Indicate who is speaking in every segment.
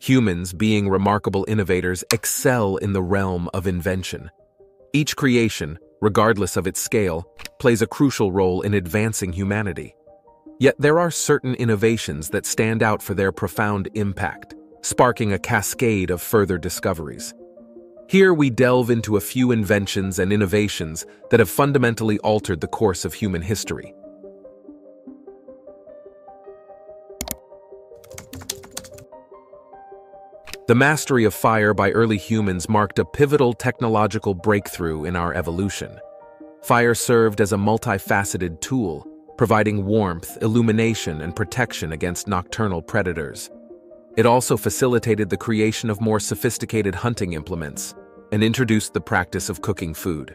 Speaker 1: Humans, being remarkable innovators, excel in the realm of invention. Each creation, regardless of its scale, plays a crucial role in advancing humanity. Yet there are certain innovations that stand out for their profound impact, sparking a cascade of further discoveries. Here we delve into a few inventions and innovations that have fundamentally altered the course of human history. The mastery of fire by early humans marked a pivotal technological breakthrough in our evolution. Fire served as a multifaceted tool, providing warmth, illumination, and protection against nocturnal predators. It also facilitated the creation of more sophisticated hunting implements and introduced the practice of cooking food.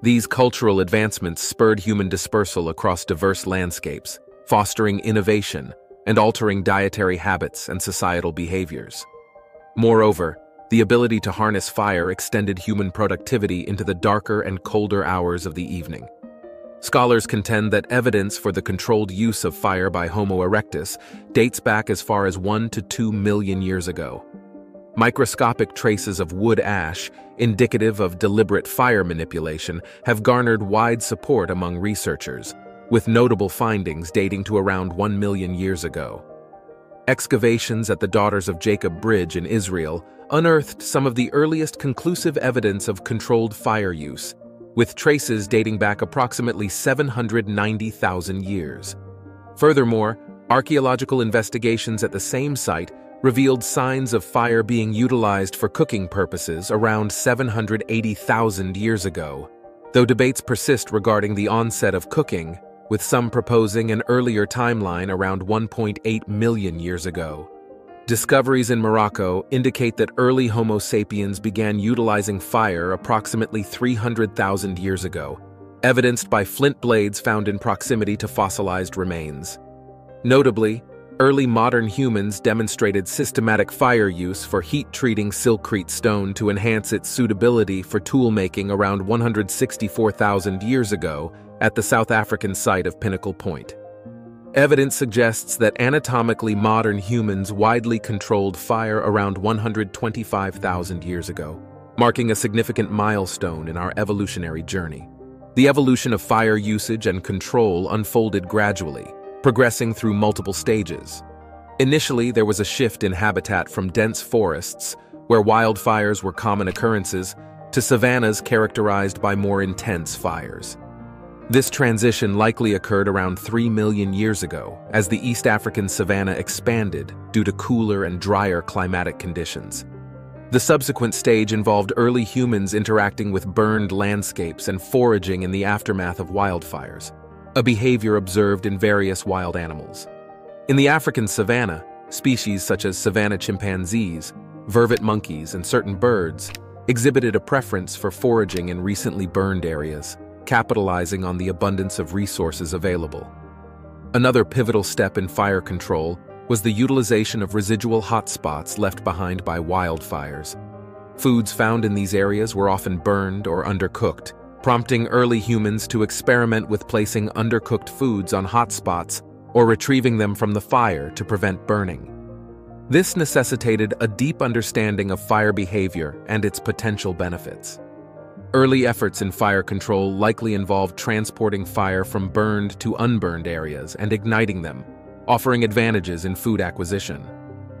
Speaker 1: These cultural advancements spurred human dispersal across diverse landscapes, fostering innovation and altering dietary habits and societal behaviors. Moreover, the ability to harness fire extended human productivity into the darker and colder hours of the evening. Scholars contend that evidence for the controlled use of fire by Homo erectus dates back as far as 1 to 2 million years ago. Microscopic traces of wood ash, indicative of deliberate fire manipulation, have garnered wide support among researchers, with notable findings dating to around 1 million years ago. Excavations at the Daughters of Jacob Bridge in Israel unearthed some of the earliest conclusive evidence of controlled fire use, with traces dating back approximately 790,000 years. Furthermore, archaeological investigations at the same site revealed signs of fire being utilized for cooking purposes around 780,000 years ago. Though debates persist regarding the onset of cooking, with some proposing an earlier timeline around 1.8 million years ago. Discoveries in Morocco indicate that early Homo sapiens began utilizing fire approximately 300,000 years ago, evidenced by flint blades found in proximity to fossilized remains. Notably, early modern humans demonstrated systematic fire use for heat-treating silcrete stone to enhance its suitability for tool-making around 164,000 years ago at the South African site of Pinnacle Point. Evidence suggests that anatomically modern humans widely controlled fire around 125,000 years ago, marking a significant milestone in our evolutionary journey. The evolution of fire usage and control unfolded gradually, progressing through multiple stages. Initially, there was a shift in habitat from dense forests, where wildfires were common occurrences, to savannas characterized by more intense fires. This transition likely occurred around 3 million years ago as the East African savanna expanded due to cooler and drier climatic conditions. The subsequent stage involved early humans interacting with burned landscapes and foraging in the aftermath of wildfires, a behavior observed in various wild animals. In the African savanna, species such as savanna chimpanzees, vervet monkeys, and certain birds exhibited a preference for foraging in recently burned areas capitalizing on the abundance of resources available. Another pivotal step in fire control was the utilization of residual hotspots left behind by wildfires. Foods found in these areas were often burned or undercooked, prompting early humans to experiment with placing undercooked foods on hotspots or retrieving them from the fire to prevent burning. This necessitated a deep understanding of fire behavior and its potential benefits. Early efforts in fire control likely involved transporting fire from burned to unburned areas and igniting them, offering advantages in food acquisition.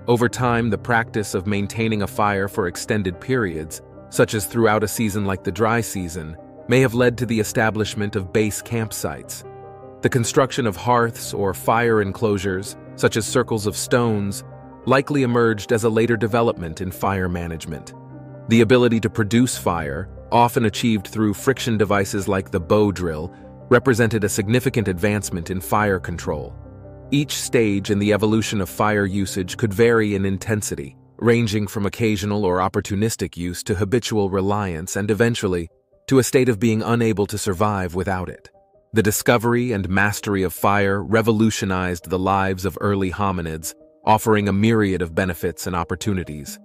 Speaker 1: Over time, the practice of maintaining a fire for extended periods, such as throughout a season like the dry season, may have led to the establishment of base campsites. The construction of hearths or fire enclosures, such as circles of stones, likely emerged as a later development in fire management. The ability to produce fire, often achieved through friction devices like the bow drill, represented a significant advancement in fire control. Each stage in the evolution of fire usage could vary in intensity, ranging from occasional or opportunistic use to habitual reliance and eventually to a state of being unable to survive without it. The discovery and mastery of fire revolutionized the lives of early hominids, offering a myriad of benefits and opportunities.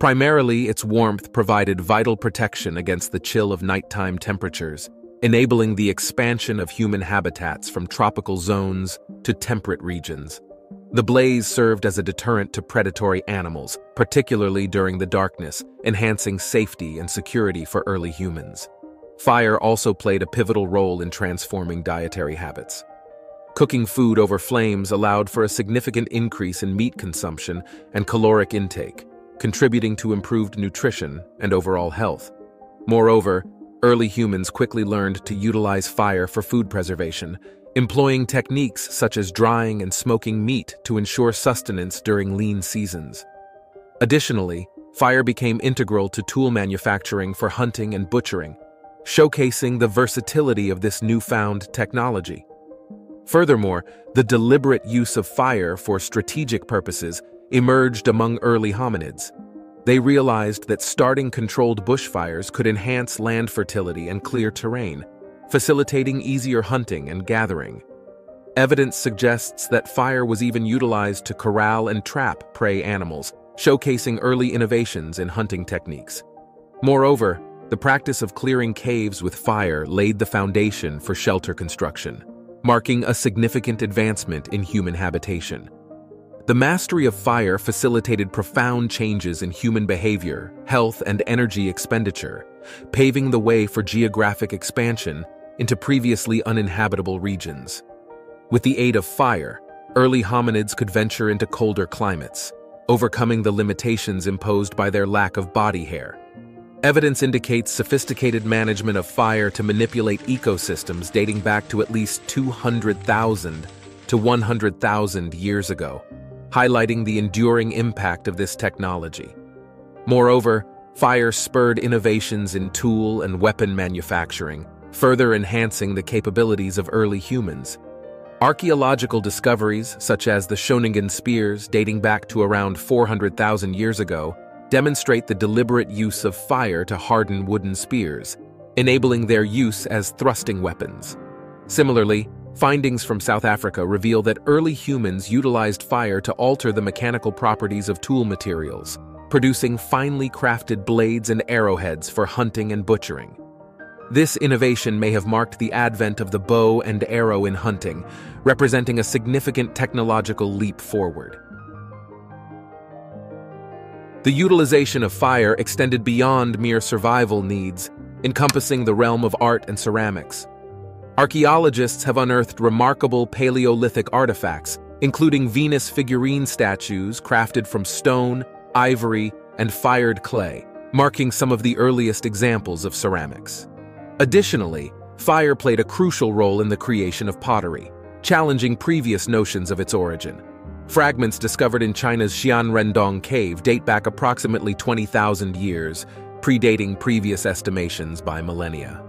Speaker 1: Primarily, its warmth provided vital protection against the chill of nighttime temperatures, enabling the expansion of human habitats from tropical zones to temperate regions. The blaze served as a deterrent to predatory animals, particularly during the darkness, enhancing safety and security for early humans. Fire also played a pivotal role in transforming dietary habits. Cooking food over flames allowed for a significant increase in meat consumption and caloric intake, contributing to improved nutrition and overall health. Moreover, early humans quickly learned to utilize fire for food preservation, employing techniques such as drying and smoking meat to ensure sustenance during lean seasons. Additionally, fire became integral to tool manufacturing for hunting and butchering, showcasing the versatility of this newfound technology. Furthermore, the deliberate use of fire for strategic purposes emerged among early hominids. They realized that starting controlled bushfires could enhance land fertility and clear terrain, facilitating easier hunting and gathering. Evidence suggests that fire was even utilized to corral and trap prey animals, showcasing early innovations in hunting techniques. Moreover, the practice of clearing caves with fire laid the foundation for shelter construction, marking a significant advancement in human habitation. The mastery of fire facilitated profound changes in human behavior, health, and energy expenditure, paving the way for geographic expansion into previously uninhabitable regions. With the aid of fire, early hominids could venture into colder climates, overcoming the limitations imposed by their lack of body hair. Evidence indicates sophisticated management of fire to manipulate ecosystems dating back to at least 200,000 to 100,000 years ago, highlighting the enduring impact of this technology. Moreover, fire spurred innovations in tool and weapon manufacturing, further enhancing the capabilities of early humans. Archaeological discoveries, such as the Schoningen spears dating back to around 400,000 years ago, demonstrate the deliberate use of fire to harden wooden spears, enabling their use as thrusting weapons. Similarly, findings from South Africa reveal that early humans utilized fire to alter the mechanical properties of tool materials, producing finely crafted blades and arrowheads for hunting and butchering. This innovation may have marked the advent of the bow and arrow in hunting, representing a significant technological leap forward. The utilization of fire extended beyond mere survival needs, encompassing the realm of art and ceramics. Archaeologists have unearthed remarkable Paleolithic artifacts, including Venus figurine statues crafted from stone, ivory, and fired clay, marking some of the earliest examples of ceramics. Additionally, fire played a crucial role in the creation of pottery, challenging previous notions of its origin. Fragments discovered in China's Xianrendong cave date back approximately 20,000 years, predating previous estimations by millennia.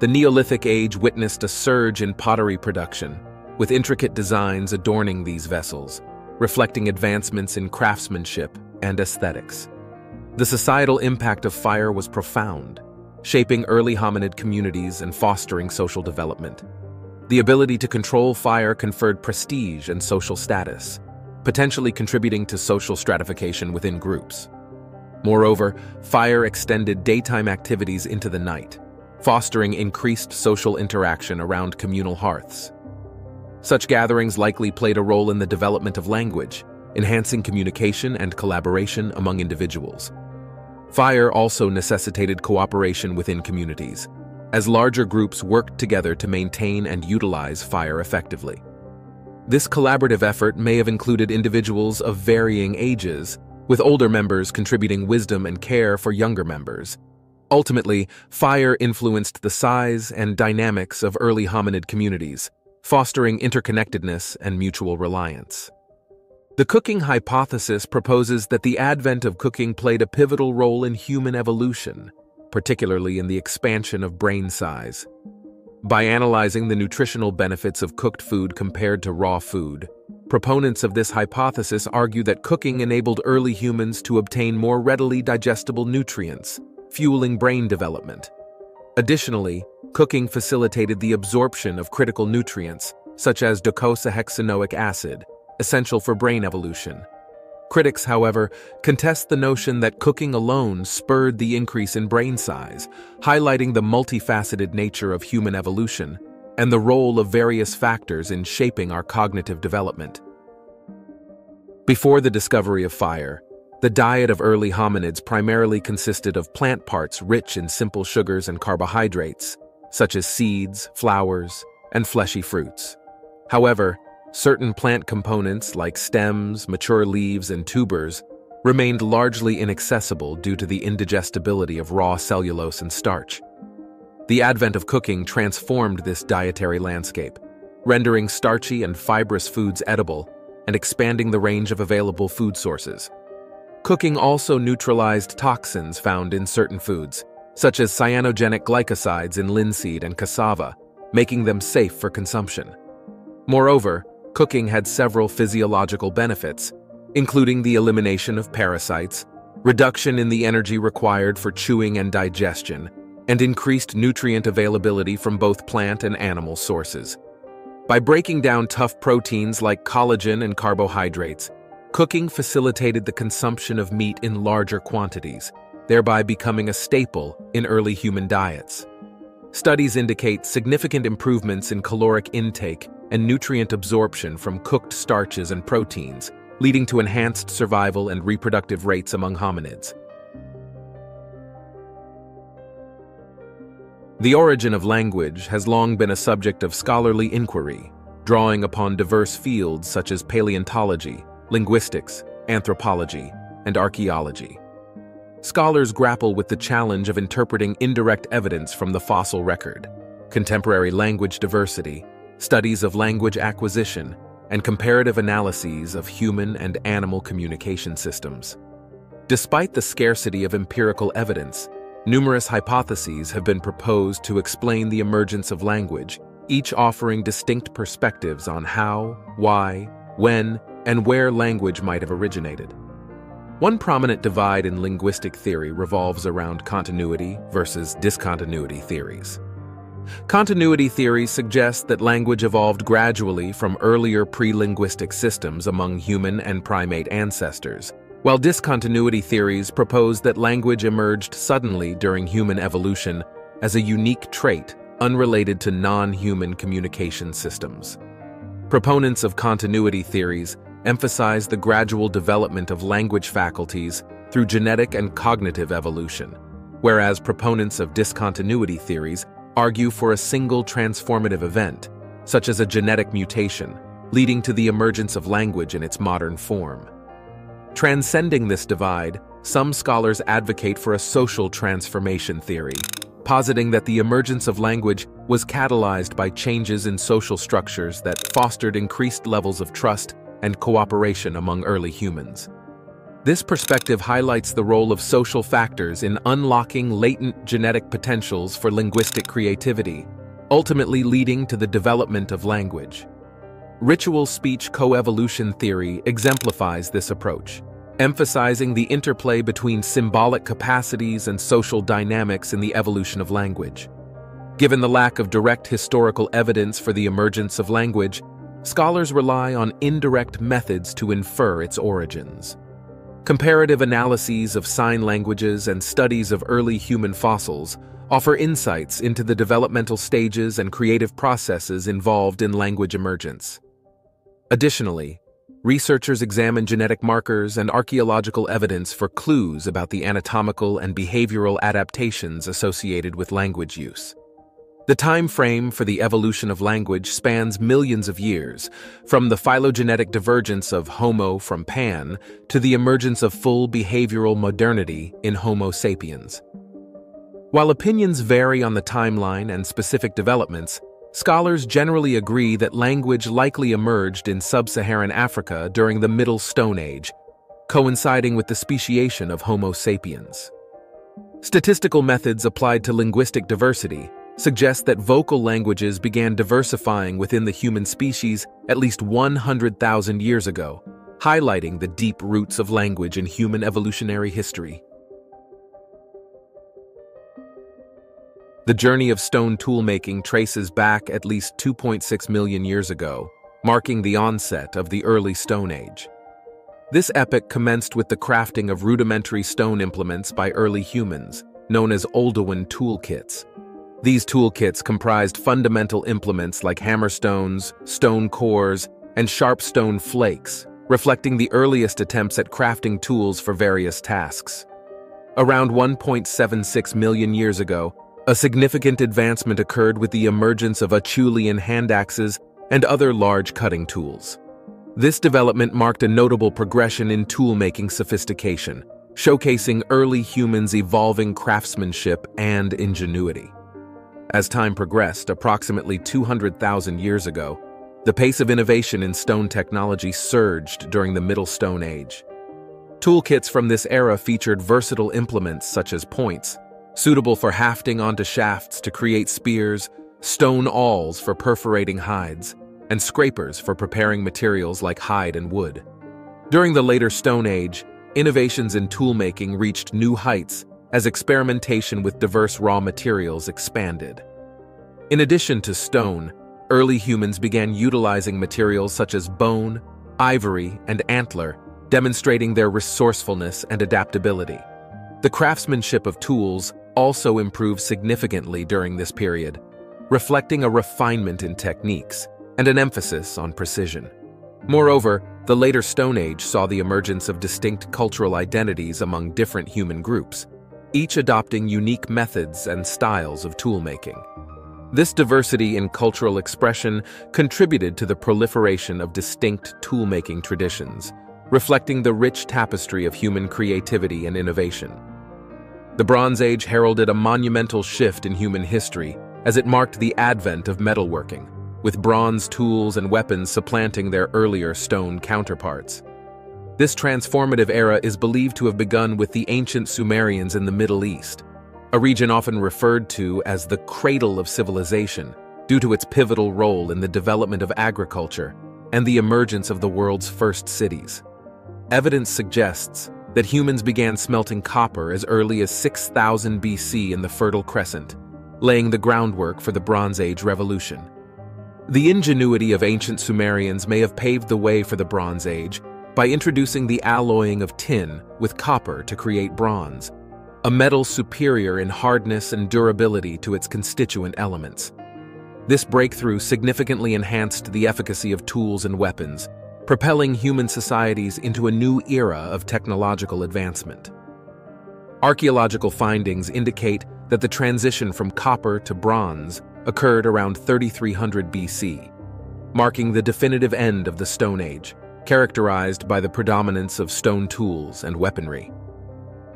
Speaker 1: The Neolithic age witnessed a surge in pottery production, with intricate designs adorning these vessels, reflecting advancements in craftsmanship and aesthetics. The societal impact of fire was profound, shaping early hominid communities and fostering social development. The ability to control fire conferred prestige and social status, potentially contributing to social stratification within groups. Moreover, fire extended daytime activities into the night, fostering increased social interaction around communal hearths. Such gatherings likely played a role in the development of language, enhancing communication and collaboration among individuals. Fire also necessitated cooperation within communities, as larger groups worked together to maintain and utilize fire effectively. This collaborative effort may have included individuals of varying ages, with older members contributing wisdom and care for younger members. Ultimately, fire influenced the size and dynamics of early hominid communities, fostering interconnectedness and mutual reliance. The cooking hypothesis proposes that the advent of cooking played a pivotal role in human evolution, particularly in the expansion of brain size. By analyzing the nutritional benefits of cooked food compared to raw food, proponents of this hypothesis argue that cooking enabled early humans to obtain more readily digestible nutrients, fueling brain development. Additionally, cooking facilitated the absorption of critical nutrients, such as docosahexaenoic acid, essential for brain evolution. Critics, however, contest the notion that cooking alone spurred the increase in brain size, highlighting the multifaceted nature of human evolution and the role of various factors in shaping our cognitive development. Before the discovery of fire, the diet of early hominids primarily consisted of plant parts rich in simple sugars and carbohydrates, such as seeds, flowers, and fleshy fruits. However, certain plant components like stems, mature leaves, and tubers remained largely inaccessible due to the indigestibility of raw cellulose and starch. The advent of cooking transformed this dietary landscape, rendering starchy and fibrous foods edible and expanding the range of available food sources. Cooking also neutralized toxins found in certain foods, such as cyanogenic glycosides in linseed and cassava, making them safe for consumption. Moreover, cooking had several physiological benefits, including the elimination of parasites, reduction in the energy required for chewing and digestion, and increased nutrient availability from both plant and animal sources. By breaking down tough proteins like collagen and carbohydrates, cooking facilitated the consumption of meat in larger quantities, thereby becoming a staple in early human diets. Studies indicate significant improvements in caloric intake and nutrient absorption from cooked starches and proteins, leading to enhanced survival and reproductive rates among hominids. The origin of language has long been a subject of scholarly inquiry, drawing upon diverse fields such as paleontology, linguistics, anthropology, and archaeology. Scholars grapple with the challenge of interpreting indirect evidence from the fossil record, contemporary language diversity, studies of language acquisition, and comparative analyses of human and animal communication systems. Despite the scarcity of empirical evidence, numerous hypotheses have been proposed to explain the emergence of language, each offering distinct perspectives on how, why, when, and where language might have originated. One prominent divide in linguistic theory revolves around continuity versus discontinuity theories. Continuity theories suggest that language evolved gradually from earlier pre-linguistic systems among human and primate ancestors, while discontinuity theories propose that language emerged suddenly during human evolution as a unique trait unrelated to non-human communication systems. Proponents of continuity theories emphasize the gradual development of language faculties through genetic and cognitive evolution, whereas proponents of discontinuity theories argue for a single transformative event, such as a genetic mutation, leading to the emergence of language in its modern form. Transcending this divide, some scholars advocate for a social transformation theory, positing that the emergence of language was catalyzed by changes in social structures that fostered increased levels of trust and cooperation among early humans. This perspective highlights the role of social factors in unlocking latent genetic potentials for linguistic creativity, ultimately leading to the development of language. Ritual speech coevolution theory exemplifies this approach, emphasizing the interplay between symbolic capacities and social dynamics in the evolution of language. Given the lack of direct historical evidence for the emergence of language, scholars rely on indirect methods to infer its origins. Comparative analyses of sign languages and studies of early human fossils offer insights into the developmental stages and creative processes involved in language emergence. Additionally, researchers examine genetic markers and archaeological evidence for clues about the anatomical and behavioral adaptations associated with language use. The time frame for the evolution of language spans millions of years, from the phylogenetic divergence of Homo from Pan to the emergence of full behavioral modernity in Homo sapiens. While opinions vary on the timeline and specific developments, scholars generally agree that language likely emerged in sub-Saharan Africa during the Middle Stone Age, coinciding with the speciation of Homo sapiens. Statistical methods applied to linguistic diversity suggests that vocal languages began diversifying within the human species at least 100,000 years ago, highlighting the deep roots of language in human evolutionary history. The journey of stone toolmaking traces back at least 2.6 million years ago, marking the onset of the early Stone Age. This epoch commenced with the crafting of rudimentary stone implements by early humans, known as Oldowan toolkits, these toolkits comprised fundamental implements like hammerstones, stone cores, and sharp stone flakes, reflecting the earliest attempts at crafting tools for various tasks. Around 1.76 million years ago, a significant advancement occurred with the emergence of Acheulean hand axes and other large cutting tools. This development marked a notable progression in tool-making sophistication, showcasing early humans' evolving craftsmanship and ingenuity. As time progressed, approximately 200,000 years ago, the pace of innovation in stone technology surged during the Middle Stone Age. Toolkits from this era featured versatile implements such as points, suitable for hafting onto shafts to create spears, stone awls for perforating hides, and scrapers for preparing materials like hide and wood. During the later Stone Age, innovations in toolmaking reached new heights as experimentation with diverse raw materials expanded. In addition to stone, early humans began utilizing materials such as bone, ivory, and antler demonstrating their resourcefulness and adaptability. The craftsmanship of tools also improved significantly during this period, reflecting a refinement in techniques and an emphasis on precision. Moreover, the later Stone Age saw the emergence of distinct cultural identities among different human groups, each adopting unique methods and styles of toolmaking. This diversity in cultural expression contributed to the proliferation of distinct toolmaking traditions, reflecting the rich tapestry of human creativity and innovation. The Bronze Age heralded a monumental shift in human history as it marked the advent of metalworking, with bronze tools and weapons supplanting their earlier stone counterparts. This transformative era is believed to have begun with the ancient Sumerians in the Middle East, a region often referred to as the cradle of civilization due to its pivotal role in the development of agriculture and the emergence of the world's first cities. Evidence suggests that humans began smelting copper as early as 6000 BC in the Fertile Crescent, laying the groundwork for the Bronze Age revolution. The ingenuity of ancient Sumerians may have paved the way for the Bronze Age by introducing the alloying of tin with copper to create bronze, a metal superior in hardness and durability to its constituent elements. This breakthrough significantly enhanced the efficacy of tools and weapons, propelling human societies into a new era of technological advancement. Archaeological findings indicate that the transition from copper to bronze occurred around 3300 BC, marking the definitive end of the Stone Age, characterized by the predominance of stone tools and weaponry.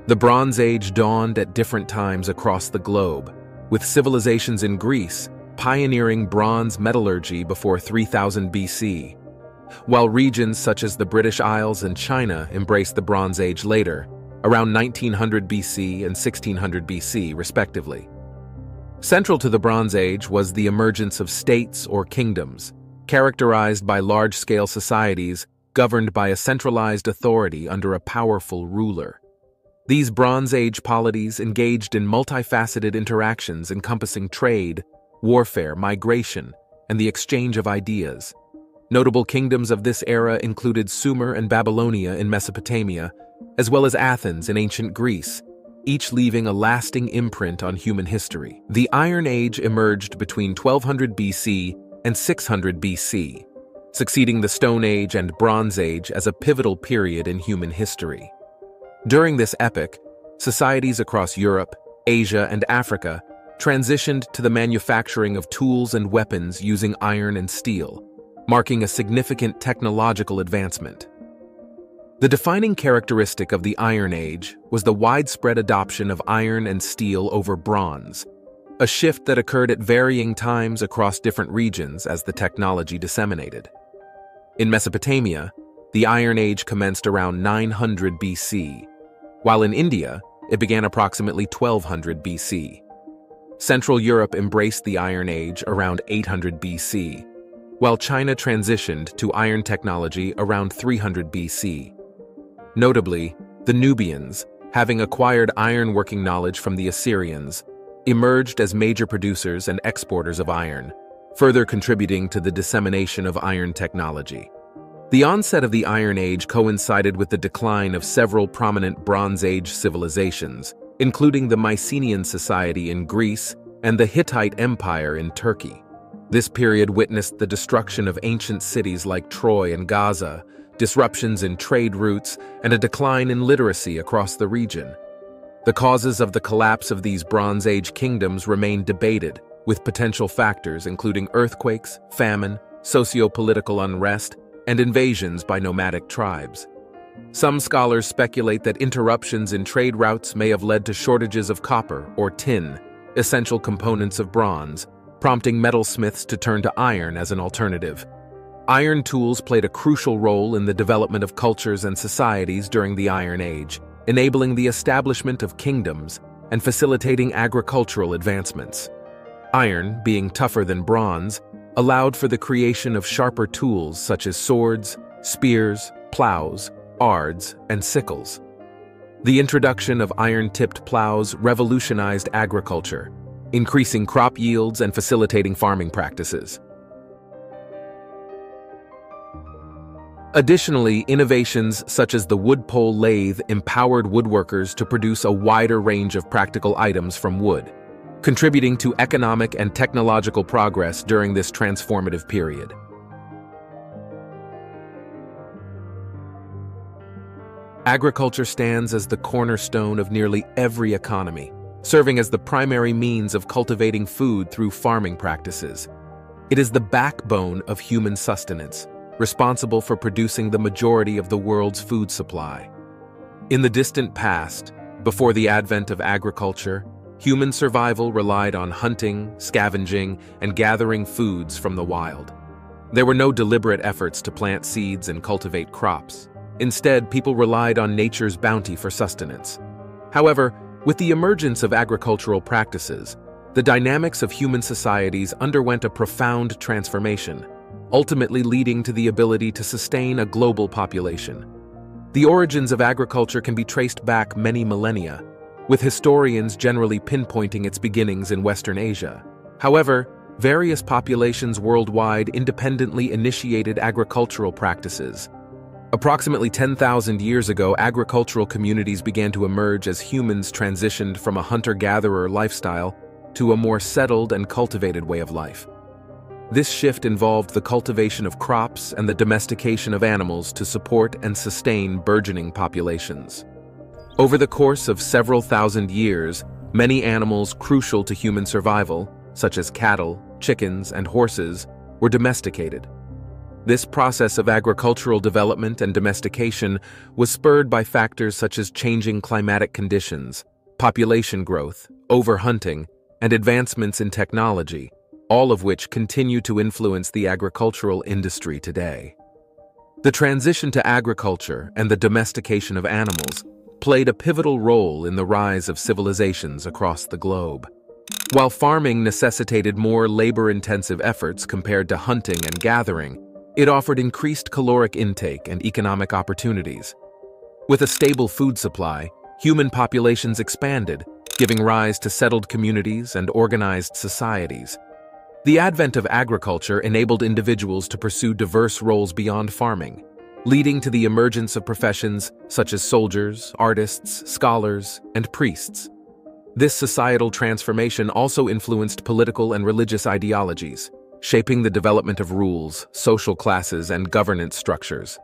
Speaker 1: The Bronze Age dawned at different times across the globe, with civilizations in Greece pioneering bronze metallurgy before 3000 BC, while regions such as the British Isles and China embraced the Bronze Age later, around 1900 BC and 1600 BC, respectively. Central to the Bronze Age was the emergence of states or kingdoms, characterized by large-scale societies governed by a centralized authority under a powerful ruler. These Bronze Age polities engaged in multifaceted interactions encompassing trade, warfare, migration, and the exchange of ideas. Notable kingdoms of this era included Sumer and Babylonia in Mesopotamia, as well as Athens in ancient Greece, each leaving a lasting imprint on human history. The Iron Age emerged between 1200 BC and 600 BC, succeeding the Stone Age and Bronze Age as a pivotal period in human history. During this epoch, societies across Europe, Asia, and Africa transitioned to the manufacturing of tools and weapons using iron and steel, marking a significant technological advancement. The defining characteristic of the Iron Age was the widespread adoption of iron and steel over bronze, a shift that occurred at varying times across different regions as the technology disseminated. In Mesopotamia, the Iron Age commenced around 900 BC, while in India, it began approximately 1200 BC. Central Europe embraced the Iron Age around 800 BC, while China transitioned to iron technology around 300 BC. Notably, the Nubians, having acquired iron-working knowledge from the Assyrians, emerged as major producers and exporters of iron, further contributing to the dissemination of iron technology. The onset of the Iron Age coincided with the decline of several prominent Bronze Age civilizations, including the Mycenaean society in Greece and the Hittite Empire in Turkey. This period witnessed the destruction of ancient cities like Troy and Gaza, disruptions in trade routes, and a decline in literacy across the region. The causes of the collapse of these Bronze Age kingdoms remain debated, with potential factors including earthquakes, famine, socio-political unrest, and invasions by nomadic tribes. Some scholars speculate that interruptions in trade routes may have led to shortages of copper or tin, essential components of bronze, prompting metalsmiths to turn to iron as an alternative. Iron tools played a crucial role in the development of cultures and societies during the Iron Age, enabling the establishment of kingdoms and facilitating agricultural advancements. Iron, being tougher than bronze, allowed for the creation of sharper tools such as swords, spears, plows, ards, and sickles. The introduction of iron-tipped plows revolutionized agriculture, increasing crop yields and facilitating farming practices. Additionally, innovations such as the wood pole lathe empowered woodworkers to produce a wider range of practical items from wood, contributing to economic and technological progress during this transformative period. Agriculture stands as the cornerstone of nearly every economy, serving as the primary means of cultivating food through farming practices. It is the backbone of human sustenance, responsible for producing the majority of the world's food supply. In the distant past, before the advent of agriculture, human survival relied on hunting, scavenging, and gathering foods from the wild. There were no deliberate efforts to plant seeds and cultivate crops. Instead, people relied on nature's bounty for sustenance. However, with the emergence of agricultural practices, the dynamics of human societies underwent a profound transformation ultimately leading to the ability to sustain a global population. The origins of agriculture can be traced back many millennia, with historians generally pinpointing its beginnings in Western Asia. However, various populations worldwide independently initiated agricultural practices. Approximately 10,000 years ago, agricultural communities began to emerge as humans transitioned from a hunter-gatherer lifestyle to a more settled and cultivated way of life. This shift involved the cultivation of crops and the domestication of animals to support and sustain burgeoning populations. Over the course of several thousand years, many animals crucial to human survival, such as cattle, chickens, and horses, were domesticated. This process of agricultural development and domestication was spurred by factors such as changing climatic conditions, population growth, overhunting, and advancements in technology, all of which continue to influence the agricultural industry today. The transition to agriculture and the domestication of animals played a pivotal role in the rise of civilizations across the globe. While farming necessitated more labor-intensive efforts compared to hunting and gathering, it offered increased caloric intake and economic opportunities. With a stable food supply, human populations expanded, giving rise to settled communities and organized societies. The advent of agriculture enabled individuals to pursue diverse roles beyond farming, leading to the emergence of professions such as soldiers, artists, scholars, and priests. This societal transformation also influenced political and religious ideologies, shaping the development of rules, social classes, and governance structures.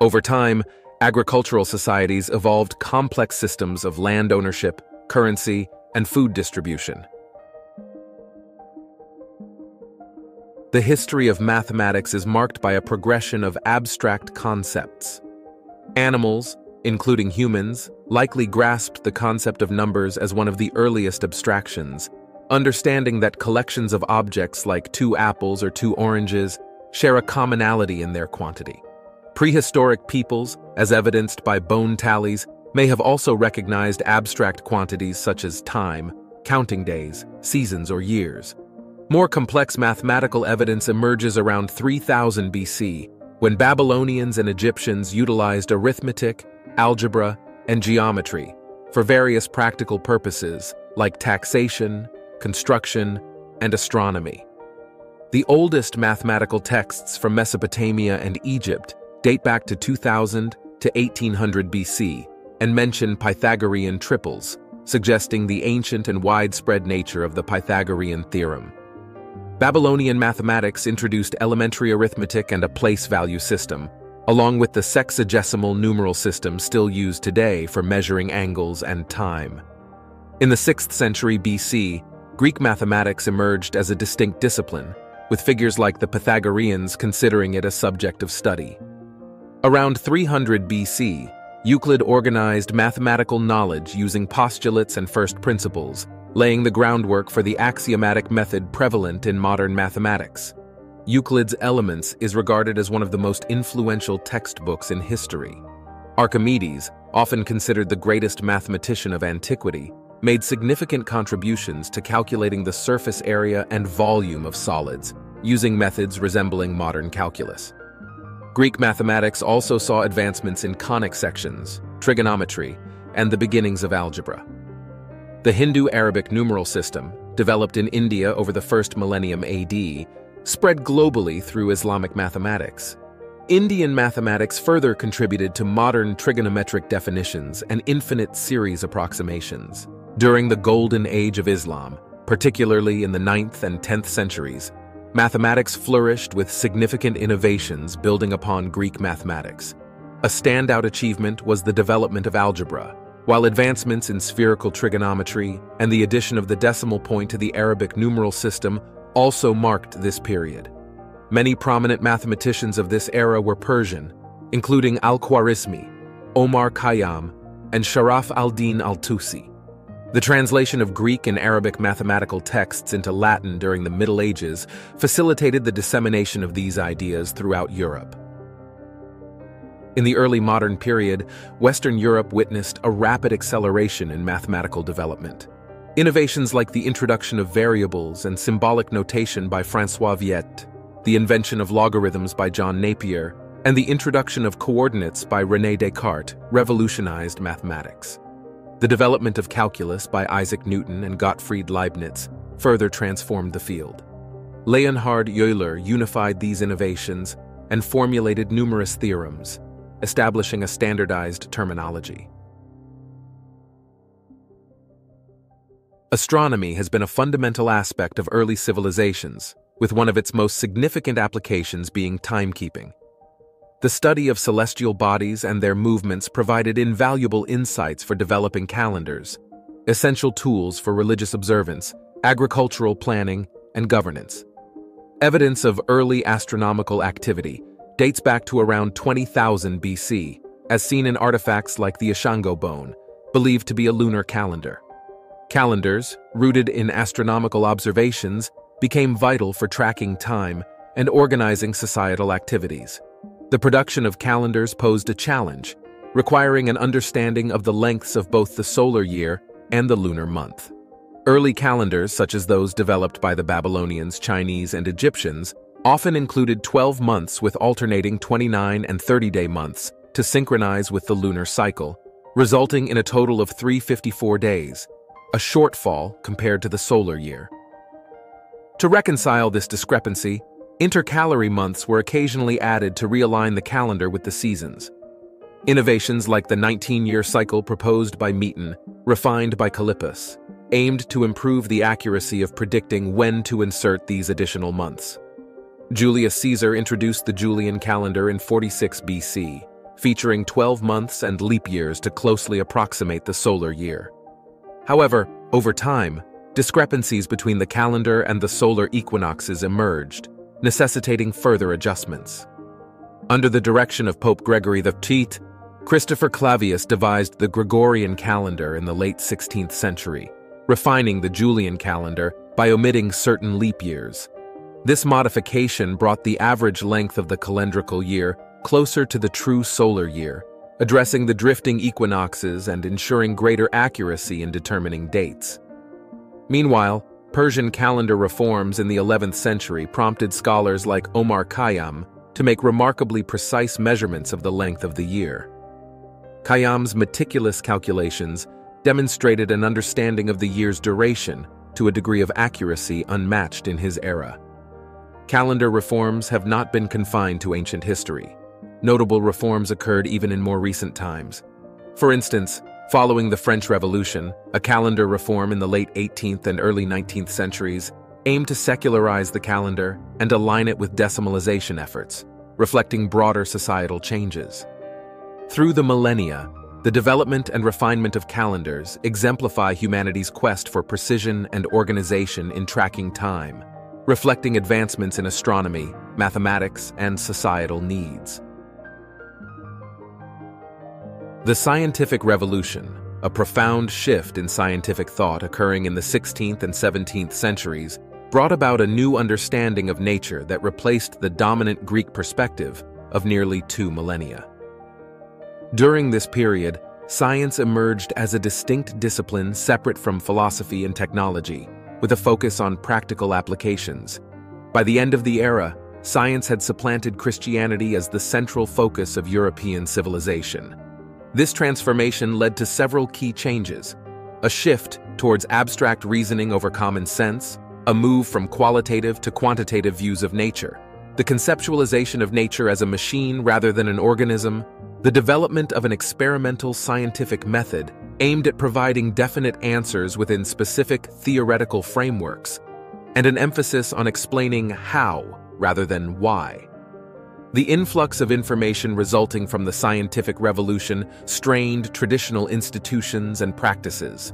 Speaker 1: Over time, agricultural societies evolved complex systems of land ownership, currency, and food distribution. The history of mathematics is marked by a progression of abstract concepts. Animals, including humans, likely grasped the concept of numbers as one of the earliest abstractions, understanding that collections of objects like two apples or two oranges share a commonality in their quantity. Prehistoric peoples, as evidenced by bone tallies, may have also recognized abstract quantities such as time, counting days, seasons, or years. More complex mathematical evidence emerges around 3000 BC, when Babylonians and Egyptians utilized arithmetic, algebra, and geometry for various practical purposes like taxation, construction, and astronomy. The oldest mathematical texts from Mesopotamia and Egypt date back to 2000 to 1800 BC and mention Pythagorean triples, suggesting the ancient and widespread nature of the Pythagorean theorem. Babylonian mathematics introduced elementary arithmetic and a place value system, along with the sexagesimal numeral system still used today for measuring angles and time. In the 6th century BC, Greek mathematics emerged as a distinct discipline, with figures like the Pythagoreans considering it a subject of study. Around 300 BC, Euclid organized mathematical knowledge using postulates and first principles, laying the groundwork for the axiomatic method prevalent in modern mathematics. Euclid's Elements is regarded as one of the most influential textbooks in history. Archimedes, often considered the greatest mathematician of antiquity, made significant contributions to calculating the surface area and volume of solids, using methods resembling modern calculus. Greek mathematics also saw advancements in conic sections, trigonometry, and the beginnings of algebra. The Hindu-Arabic numeral system, developed in India over the first millennium AD, spread globally through Islamic mathematics. Indian mathematics further contributed to modern trigonometric definitions and infinite series approximations. During the Golden Age of Islam, particularly in the 9th and 10th centuries, Mathematics flourished with significant innovations building upon Greek mathematics. A standout achievement was the development of algebra, while advancements in spherical trigonometry and the addition of the decimal point to the Arabic numeral system also marked this period. Many prominent mathematicians of this era were Persian, including Al-Khwarizmi, Omar Khayyam, and Sharaf al-Din al-Tusi. The translation of Greek and Arabic mathematical texts into Latin during the Middle Ages facilitated the dissemination of these ideas throughout Europe. In the early modern period, Western Europe witnessed a rapid acceleration in mathematical development. Innovations like the introduction of variables and symbolic notation by Francois Viète, the invention of logarithms by John Napier, and the introduction of coordinates by René Descartes revolutionized mathematics. The development of calculus by Isaac Newton and Gottfried Leibniz further transformed the field. Leonhard Euler unified these innovations and formulated numerous theorems, establishing a standardized terminology. Astronomy has been a fundamental aspect of early civilizations, with one of its most significant applications being timekeeping. The study of celestial bodies and their movements provided invaluable insights for developing calendars, essential tools for religious observance, agricultural planning, and governance. Evidence of early astronomical activity dates back to around 20,000 BC, as seen in artifacts like the Ishango bone, believed to be a lunar calendar. Calendars, rooted in astronomical observations, became vital for tracking time and organizing societal activities. The production of calendars posed a challenge, requiring an understanding of the lengths of both the solar year and the lunar month. Early calendars, such as those developed by the Babylonians, Chinese, and Egyptians, often included 12 months with alternating 29 and 30-day months to synchronize with the lunar cycle, resulting in a total of 354 days, a shortfall compared to the solar year. To reconcile this discrepancy, Intercalary months were occasionally added to realign the calendar with the seasons. Innovations like the 19-year cycle proposed by Meton, refined by Callippus, aimed to improve the accuracy of predicting when to insert these additional months. Julius Caesar introduced the Julian calendar in 46 BC, featuring 12 months and leap years to closely approximate the solar year. However, over time, discrepancies between the calendar and the solar equinoxes emerged, necessitating further adjustments. Under the direction of Pope Gregory the XII, Christopher Clavius devised the Gregorian calendar in the late 16th century, refining the Julian calendar by omitting certain leap years. This modification brought the average length of the calendrical year closer to the true solar year, addressing the drifting equinoxes and ensuring greater accuracy in determining dates. Meanwhile, Persian calendar reforms in the 11th century prompted scholars like Omar Khayyam to make remarkably precise measurements of the length of the year. Khayyam's meticulous calculations demonstrated an understanding of the year's duration to a degree of accuracy unmatched in his era. Calendar reforms have not been confined to ancient history. Notable reforms occurred even in more recent times. For instance, Following the French Revolution, a calendar reform in the late 18th and early 19th centuries aimed to secularize the calendar and align it with decimalization efforts, reflecting broader societal changes. Through the millennia, the development and refinement of calendars exemplify humanity's quest for precision and organization in tracking time, reflecting advancements in astronomy, mathematics, and societal needs. The Scientific Revolution, a profound shift in scientific thought occurring in the 16th and 17th centuries, brought about a new understanding of nature that replaced the dominant Greek perspective of nearly two millennia. During this period, science emerged as a distinct discipline separate from philosophy and technology, with a focus on practical applications. By the end of the era, science had supplanted Christianity as the central focus of European civilization. This transformation led to several key changes. A shift towards abstract reasoning over common sense, a move from qualitative to quantitative views of nature, the conceptualization of nature as a machine rather than an organism, the development of an experimental scientific method aimed at providing definite answers within specific theoretical frameworks, and an emphasis on explaining how rather than why. The influx of information resulting from the scientific revolution strained traditional institutions and practices.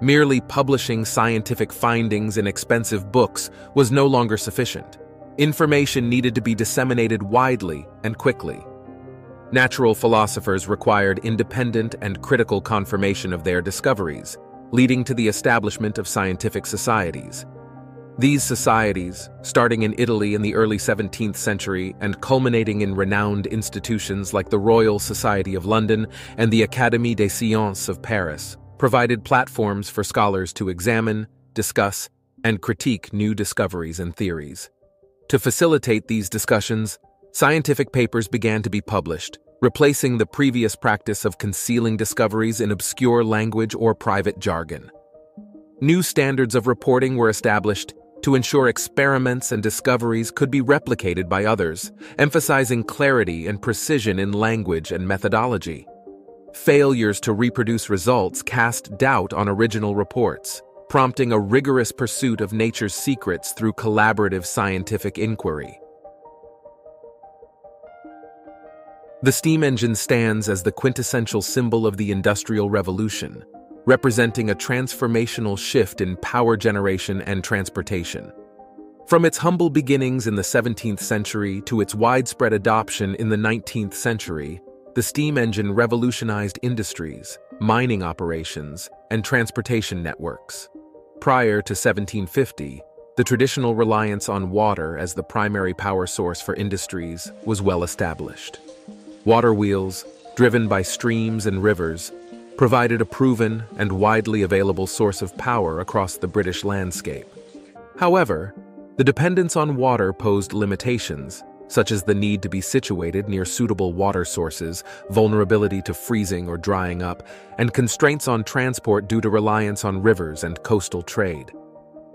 Speaker 1: Merely publishing scientific findings in expensive books was no longer sufficient. Information needed to be disseminated widely and quickly. Natural philosophers required independent and critical confirmation of their discoveries, leading to the establishment of scientific societies. These societies, starting in Italy in the early 17th century and culminating in renowned institutions like the Royal Society of London and the Académie des Sciences of Paris, provided platforms for scholars to examine, discuss, and critique new discoveries and theories. To facilitate these discussions, Scientific papers began to be published, replacing the previous practice of concealing discoveries in obscure language or private jargon. New standards of reporting were established to ensure experiments and discoveries could be replicated by others, emphasizing clarity and precision in language and methodology. Failures to reproduce results cast doubt on original reports, prompting a rigorous pursuit of nature's secrets through collaborative scientific inquiry. The steam engine stands as the quintessential symbol of the Industrial Revolution, representing a transformational shift in power generation and transportation. From its humble beginnings in the 17th century to its widespread adoption in the 19th century, the steam engine revolutionized industries, mining operations, and transportation networks. Prior to 1750, the traditional reliance on water as the primary power source for industries was well established. Water wheels, driven by streams and rivers, provided a proven and widely available source of power across the British landscape. However, the dependence on water posed limitations, such as the need to be situated near suitable water sources, vulnerability to freezing or drying up, and constraints on transport due to reliance on rivers and coastal trade.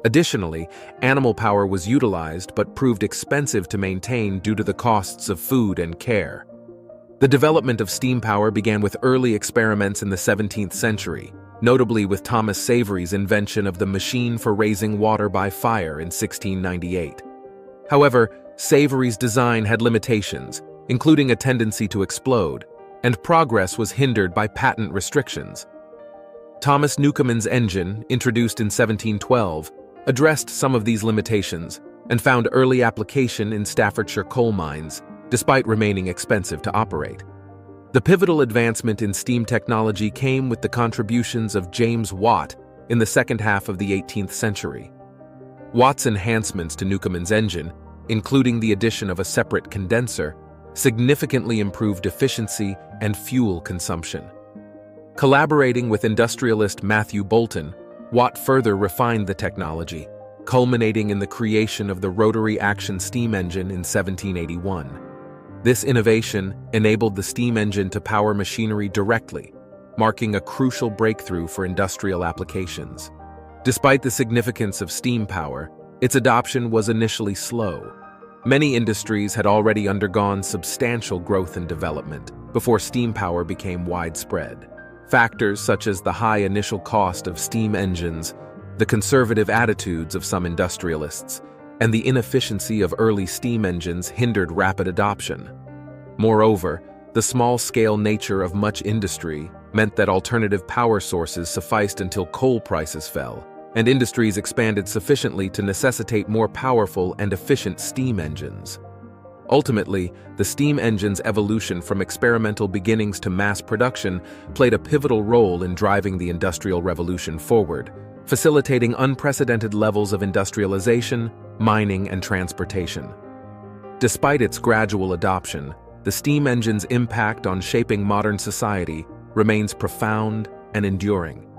Speaker 1: Additionally, animal power was utilized but proved expensive to maintain due to the costs of food and care. The development of steam power began with early experiments in the 17th century, notably with Thomas Savery's invention of the machine for raising water by fire in 1698. However, Savery's design had limitations, including a tendency to explode, and progress was hindered by patent restrictions. Thomas Newcomen's engine, introduced in 1712, addressed some of these limitations and found early application in Staffordshire coal mines, despite remaining expensive to operate. The pivotal advancement in steam technology came with the contributions of James Watt in the second half of the 18th century. Watt's enhancements to Newcomen's engine, including the addition of a separate condenser, significantly improved efficiency and fuel consumption. Collaborating with industrialist Matthew Boulton, Watt further refined the technology, culminating in the creation of the rotary action steam engine in 1781. This innovation enabled the steam engine to power machinery directly, marking a crucial breakthrough for industrial applications. Despite the significance of steam power, its adoption was initially slow. Many industries had already undergone substantial growth and development before steam power became widespread. Factors such as the high initial cost of steam engines, the conservative attitudes of some industrialists, and the inefficiency of early steam engines hindered rapid adoption. Moreover, the small-scale nature of much industry meant that alternative power sources sufficed until coal prices fell, and industries expanded sufficiently to necessitate more powerful and efficient steam engines. Ultimately, the steam engine's evolution from experimental beginnings to mass production played a pivotal role in driving the Industrial Revolution forward, facilitating unprecedented levels of industrialization, mining, and transportation. Despite its gradual adoption, the steam engine's impact on shaping modern society remains profound and enduring.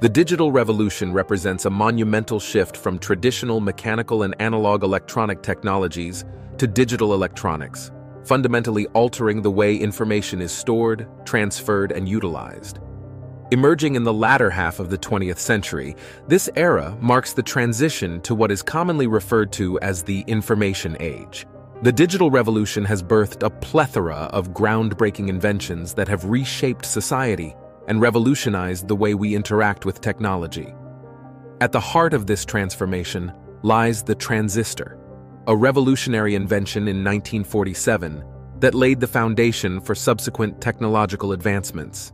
Speaker 1: The digital revolution represents a monumental shift from traditional mechanical and analog electronic technologies to digital electronics, fundamentally altering the way information is stored, transferred, and utilized. Emerging in the latter half of the 20th century, this era marks the transition to what is commonly referred to as the information age. The digital revolution has birthed a plethora of groundbreaking inventions that have reshaped society and revolutionized the way we interact with technology. At the heart of this transformation lies the transistor, a revolutionary invention in 1947 that laid the foundation for subsequent technological advancements.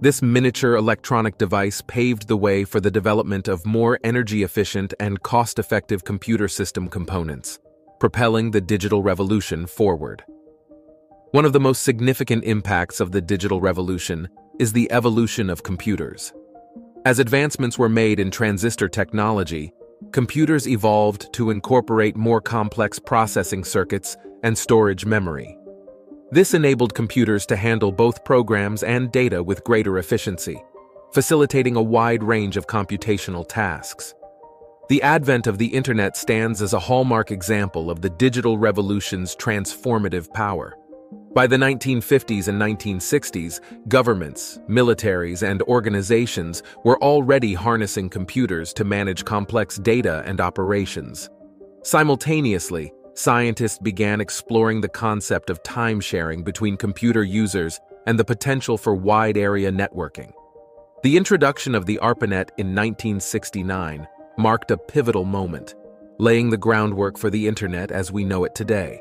Speaker 1: This miniature electronic device paved the way for the development of more energy-efficient and cost-effective computer system components, propelling the digital revolution forward. One of the most significant impacts of the digital revolution is the evolution of computers. As advancements were made in transistor technology, computers evolved to incorporate more complex processing circuits and storage memory. This enabled computers to handle both programs and data with greater efficiency, facilitating a wide range of computational tasks. The advent of the Internet stands as a hallmark example of the digital revolution's transformative power. By the 1950s and 1960s, governments, militaries, and organizations were already harnessing computers to manage complex data and operations. Simultaneously, scientists began exploring the concept of time sharing between computer users and the potential for wide area networking. The introduction of the ARPANET in 1969 marked a pivotal moment, laying the groundwork for the Internet as we know it today.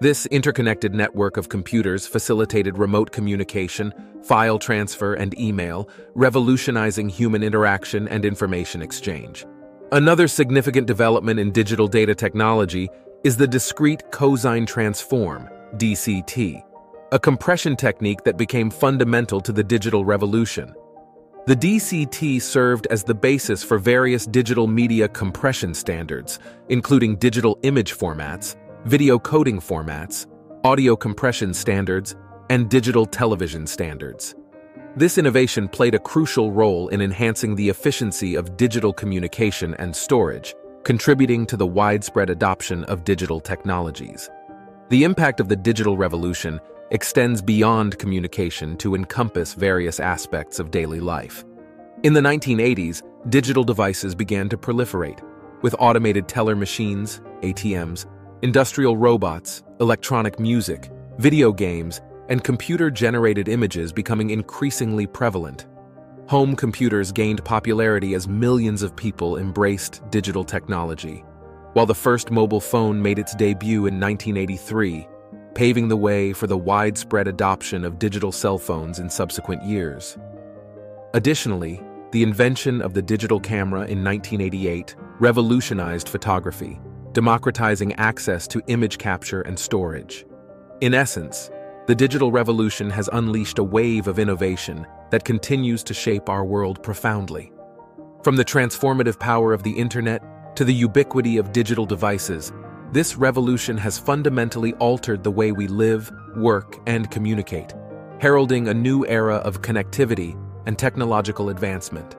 Speaker 1: This interconnected network of computers facilitated remote communication, file transfer, and email, revolutionizing human interaction and information exchange. Another significant development in digital data technology is the discrete cosine transform, DCT, a compression technique that became fundamental to the digital revolution. The DCT served as the basis for various digital media compression standards, including digital image formats, video coding formats, audio compression standards, and digital television standards. This innovation played a crucial role in enhancing the efficiency of digital communication and storage, contributing to the widespread adoption of digital technologies. The impact of the digital revolution extends beyond communication to encompass various aspects of daily life. In the 1980s, digital devices began to proliferate, with automated teller machines, ATMs, industrial robots, electronic music, video games, and computer-generated images becoming increasingly prevalent. Home computers gained popularity as millions of people embraced digital technology, while the first mobile phone made its debut in 1983, paving the way for the widespread adoption of digital cell phones in subsequent years. Additionally, the invention of the digital camera in 1988 revolutionized photography, democratizing access to image capture and storage. In essence, the digital revolution has unleashed a wave of innovation that continues to shape our world profoundly. From the transformative power of the internet to the ubiquity of digital devices, this revolution has fundamentally altered the way we live, work, and communicate, heralding a new era of connectivity and technological advancement.